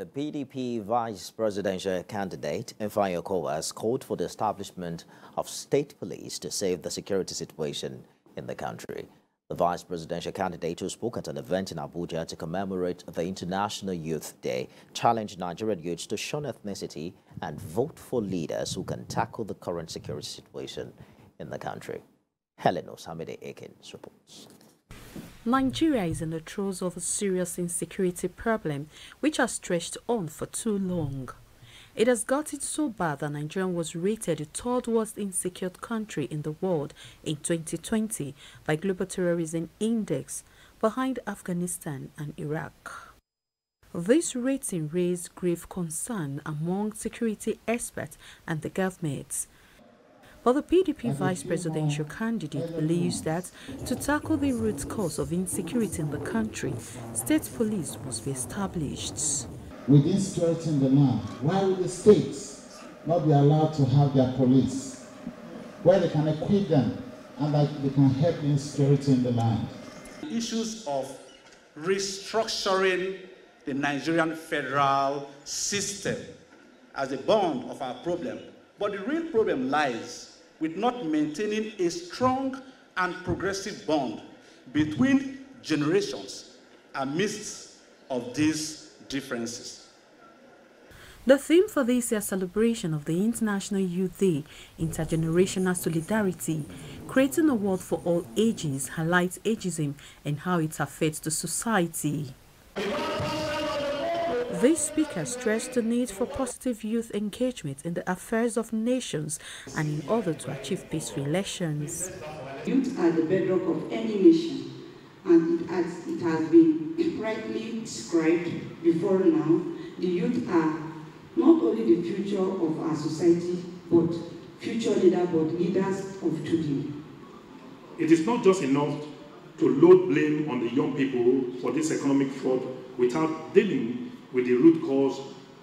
The PDP vice presidential candidate, Ifeanyi Okowa, has called for the establishment of state police to save the security situation in the country. The vice presidential candidate who spoke at an event in Abuja to commemorate the International Youth Day challenged Nigerian youths to shun ethnicity and vote for leaders who can tackle the current security situation in the country. Helen Osamide Akins reports. Nigeria is in the throes of a serious insecurity problem which has stretched on for too long. It has gotten so bad that Nigeria was rated the third worst insecure country in the world in 2020 by Global Terrorism Index, behind Afghanistan and Iraq. This rating raised grave concern among security experts and the government. But the PDP vice presidential candidate believes that to tackle the root cause of insecurity in the country, state police must be established. With insecurity in the land, why would the states not be allowed to have their police where they can equip them and that they can help the insecurity in the land? Issues of restructuring the Nigerian federal system as a bond of our problem. But the real problem lies with not maintaining a strong and progressive bond between generations amidst of these differences. The theme for this year's celebration of the International Youth Day, Intergenerational Solidarity, creating a world for all ages, highlights ageism and how it affects the society. This speaker stressed the need for positive youth engagement in the affairs of nations and in order to achieve peaceful relations. Youth are the bedrock of any nation, and it has, it has been rightly described before now. The youth are not only the future of our society, but future leaders, but leaders of today. It is not just enough to load blame on the young people for this economic fraud without dealing with the root cause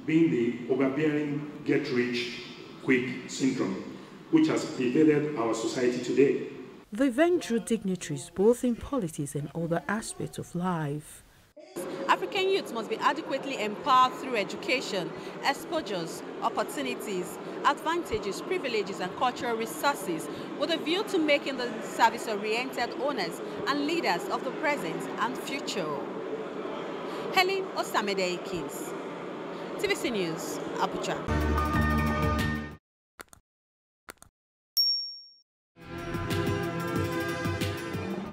being the overbearing get rich quick syndrome, which has pervaded our society today. The event drew dignitaries both in politics and other aspects of life. African youth must be adequately empowered through education, exposures, opportunities, advantages, privileges and cultural resources with a view to making them service-oriented owners and leaders of the present and future. Helen Osamede Kings, TVC News, Abuja.